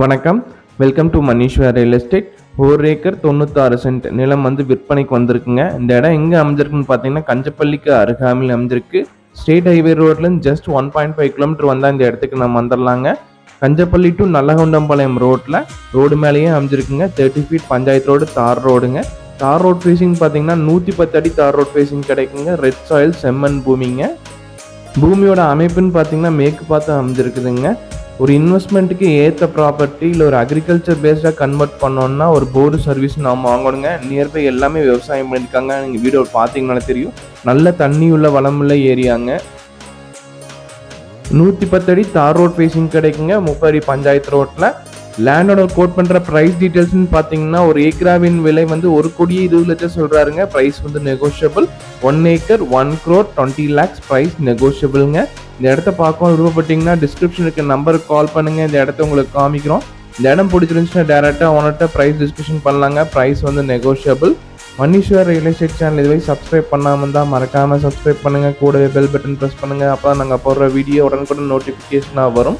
வணக்கம். Welcome to Maneeswar real estate ஒரு acre தொண்ணூத்தாறு சென்ட் நிலம் வந்து விற்பனைக்கு வந்திருக்குங்க. இந்த இடம் எங்கே அமைஞ்சிருக்குன்னு பார்த்தீங்கன்னா கஞ்சப்பள்ளிக்கு அருகாமையில் அமைஞ்சிருக்கு. ஸ்டேட் ஹைவே ரோட்லேருந்து just one point five kilometre வந்தால் இந்த இடத்துக்கு நம்ம வந்துடலாங்க கஞ்சப்பள்ளி டு நல்லகொண்டம்பாளையம் ரோட்டில் ரோடு மேலேயே அமைஞ்சிருக்குங்க. தேர்ட்டி ஃபீட் பஞ்சாயத்து ரோடு தார் ரோடுங்க தார் ரோட் ஃபேஸிங் பார்த்தீங்கன்னா நூற்றி பத்து அடி தார் ரோட் ஃபேஸிங் கிடைக்குங்க. ரெட் சாயில் செம்மண் பூமிங்க. பூமியோட அமைப்புன்னு பார்த்தீங்கன்னா மேற்கு பார்த்து அமைஞ்சிருக்குதுங்க. ஒரு இன்வெஸ்ட்மெண்ட்டுக்கு ஏற்ற ப்ராப்பர்ட்டி இல்லை ஒரு அக்ரிகல்ச்சர் பேஸ்டாக கன்வெர்ட் பண்ணோம்னா ஒரு போர்டு சர்வீஸ் நாம் வாங்கணுங்க. நியர்பை எல்லாமே விவசாயம் பண்ணியிருக்காங்க நீங்கள் வீடியோ பார்த்தீங்கனாலே தெரியும். நல்ல தண்ணி உள்ள வளமுள்ள ஏரியாங்க. நூற்றி பத்தடி தார் ரோட் ஃபேஸிங் கிடைக்குங்க. முப்பது பஞ்சாயத்து ரோட்டில் லேண்டோட கோட் பண்ணுற ப்ரைஸ் டீட்டெயில்ஸ்னு பார்த்தீங்கன்னா ஒரு ஏக்கராவின் விலை வந்து ஒரு கோடியே இருபது லட்சம் சொல்கிறாருங்க ப்ரைஸ் வந்து negotiable one acre one crore twenty lakhs price நெகோஷியபிள்ங்க இந்த இடத்த பார்க்கணும் விருப்பப்பட்டீங்கன்னா டிஸ்கிரிப்ஷன் இருக்க நம்பருக்கு கால் பண்ணுங்க. இந்த இடத்த உங்களுக்கு காமிக்கிறோம். இந்த இடம் பிடிச்சிருந்துச்சுன்னா டேரெக்டாக ஓனர்கிட்ட ப்ரைஸ் டிஸ்கஷன் பண்ணலாங்க. ப்ரைஸ் வந்து negotiable Maneeswar real estate channel இதுவே சப்ஸ்கிரைப் பண்ணாமல் தான் மறக்காமல் சப்ஸ்கிரைப் பண்ணுங்கள் கூடவே பெல் பட்டன் ப்ரெஸ் பண்ணுங்கள் அப்போ நாங்கள் போடுற வீடியோ உடனுக்குடன் நோட்டிஃபிகேஷனாக வரும்.